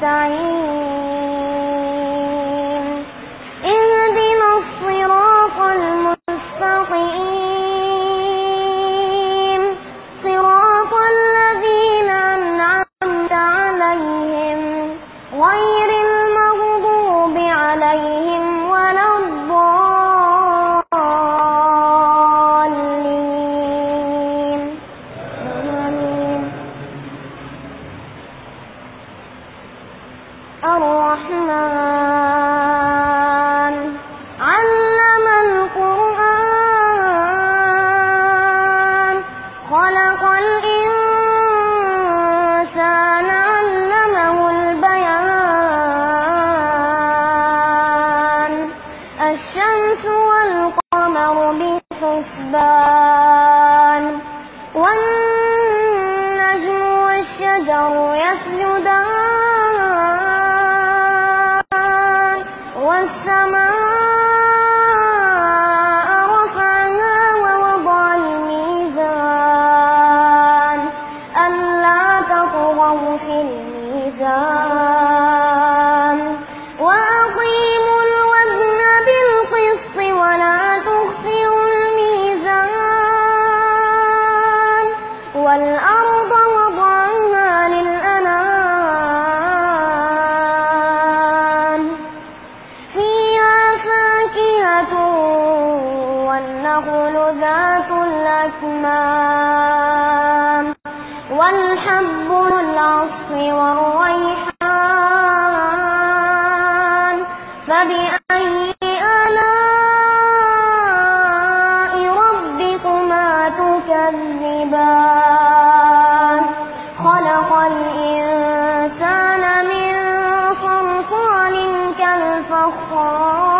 نستعين يسجدان والسماء الأكمام. والحب العصف والريحان. فبأي آلاء ربكما تكذبان؟ خلق الإنسان من صلصال كالفخار.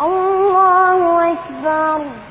الله أكبر